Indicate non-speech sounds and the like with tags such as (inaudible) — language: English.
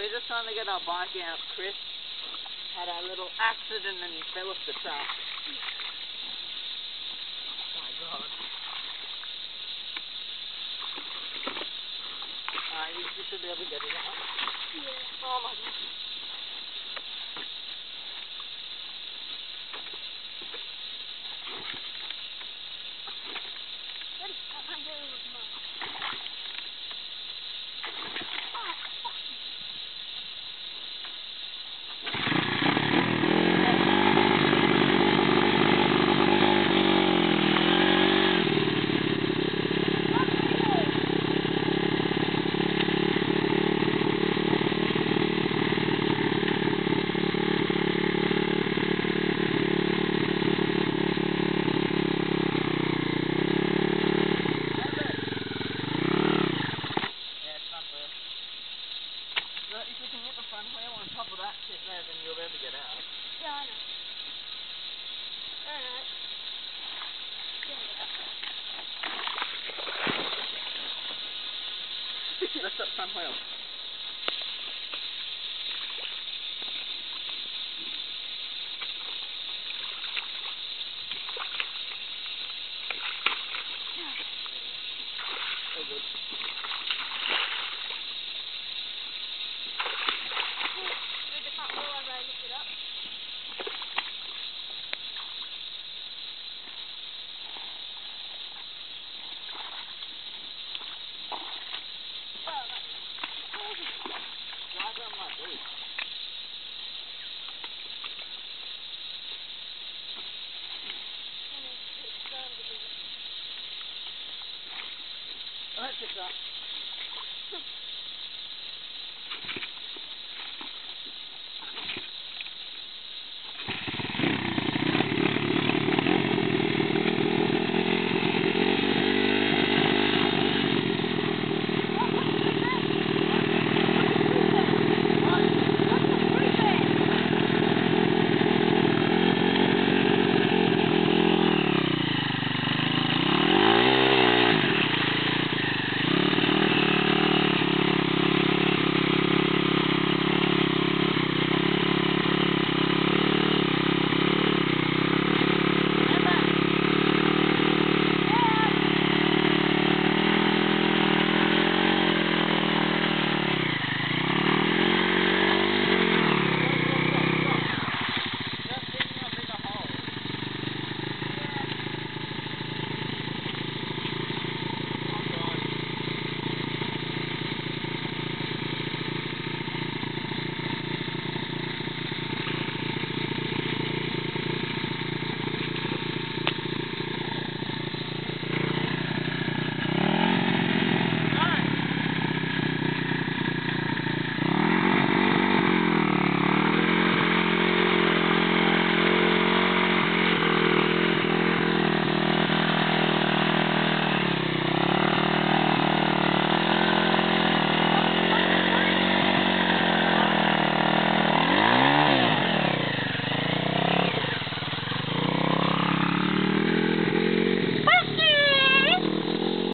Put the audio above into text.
we're just trying to get our bike out. Chris had a little accident and he fell off the track. Oh my god. You, you should be able to get it out. Yeah. Oh my god. Ready? I can't do it with mine. Yeah, front wheel. So if you can get the front wheel on top of that shit there, then you'll be able to get out. Yeah, I know. Alright. Lift (laughs) up front wheel. Jessica.